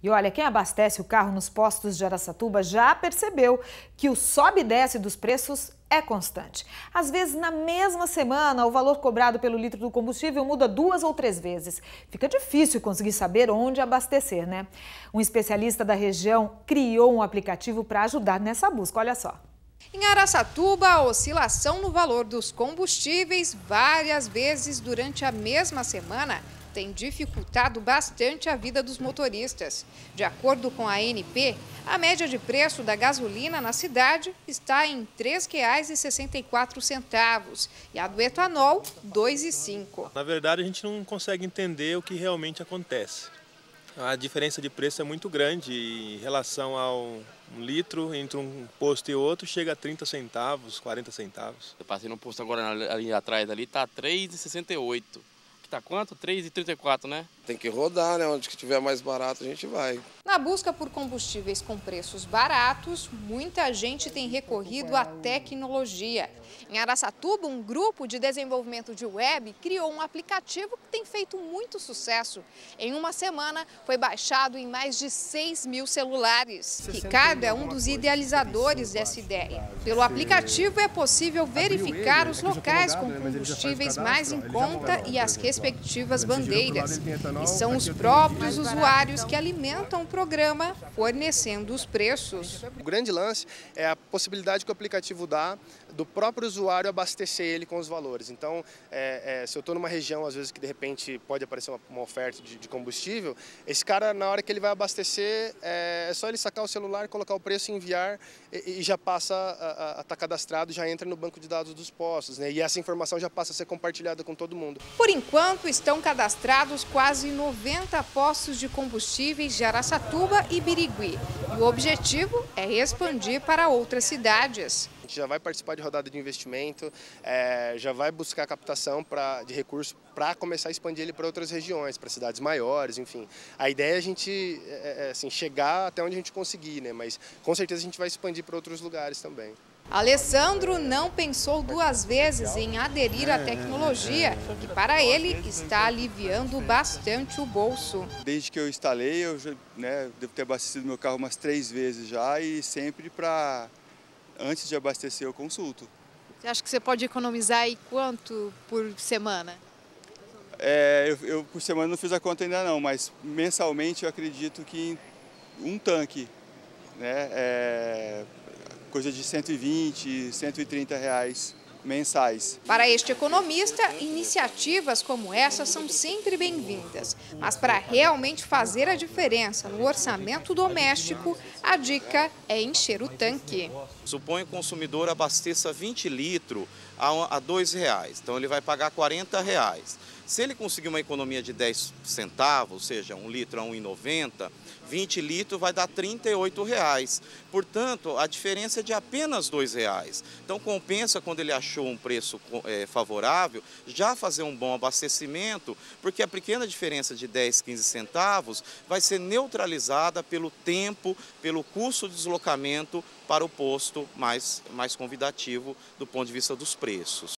E olha, quem abastece o carro nos postos de Araçatuba já percebeu que o sobe e desce dos preços é constante. Às vezes, na mesma semana, o valor cobrado pelo litro do combustível muda duas ou três vezes. Fica difícil conseguir saber onde abastecer, né? Um especialista da região criou um aplicativo para ajudar nessa busca. Olha só. Em Araçatuba, a oscilação no valor dos combustíveis várias vezes durante a mesma semana tem dificultado bastante a vida dos motoristas. De acordo com a ANP, a média de preço da gasolina na cidade está em R$ 3,64 e a do etanol R$ 2,05. Na verdade, a gente não consegue entender o que realmente acontece. A diferença de preço é muito grande em relação ao um litro entre um posto e outro chega a 30 centavos, 40 centavos. Eu passei no posto agora ali atrás ali, tá 3,68 tá quanto? 3,34, né? Tem que rodar, né? Onde que tiver mais barato a gente vai. Na busca por combustíveis com preços baratos, muita gente tem recorrido à tecnologia. Em Araçatuba, um grupo de desenvolvimento de web criou um aplicativo que tem feito muito sucesso. Em uma semana, foi baixado em mais de 6 mil celulares. Ricardo é um dos idealizadores dessa ideia. Pelo aplicativo é possível verificar os locais com combustíveis mais em conta e as respectivas bandeiras. E são os próprios usuários que alimentam o programa, fornecendo os preços. O grande lance é a possibilidade que o aplicativo dá do próprio usuário abastecer ele com os valores. Então, é, é, se eu estou numa região, às vezes, que de repente pode aparecer uma, uma oferta de, de, combustível, esse cara, na hora que ele vai abastecer, é, é só ele sacar o celular, colocar o preço e enviar e, e já passa a estar tá cadastrado, já entra no banco de dados dos postos. Né? E essa informação já passa a ser compartilhada com todo mundo. Por enquanto, estão cadastrados quase 90 postos de combustíveis de Araçatuba e Birigui. E o objetivo é expandir para outras cidades gente já vai participar de rodada de investimento, é, já vai buscar captação pra, de recursos para começar a expandir ele para outras regiões, para cidades maiores, enfim. A ideia é a gente é, é, assim, chegar até onde a gente conseguir, né? mas com certeza a gente vai expandir para outros lugares também. Alessandro não pensou duas vezes em aderir à tecnologia, que para ele está aliviando bastante o bolso. Desde que eu instalei, eu já, né, devo ter abastecido meu carro umas três vezes já e sempre para antes de abastecer eu consulto. Você acha que você pode economizar aí quanto por semana? É, eu, eu, por semana não fiz a conta ainda não, mas mensalmente eu acredito que um tanque, né, é coisa de 120, 130 reais mensais. Para este economista, iniciativas como essa são sempre bem-vindas. Mas para realmente fazer a diferença no orçamento doméstico, a dica é encher o tanque. Suponha que o consumidor abasteça 20 litros a R$ reais, então ele vai pagar 40 reais. Se ele conseguir uma economia de 10 centavos, ou seja, um litro a 1,90, 20 litros vai dar 38 reais. Portanto, a diferença é de apenas R$ reais. Então compensa quando ele achou um preço é, favorável, já fazer um bom abastecimento, porque a pequena diferença de 10, 15 centavos vai ser neutralizada pelo tempo, pelo custo de deslocamento para o posto mais, mais convidativo do ponto de vista dos preços.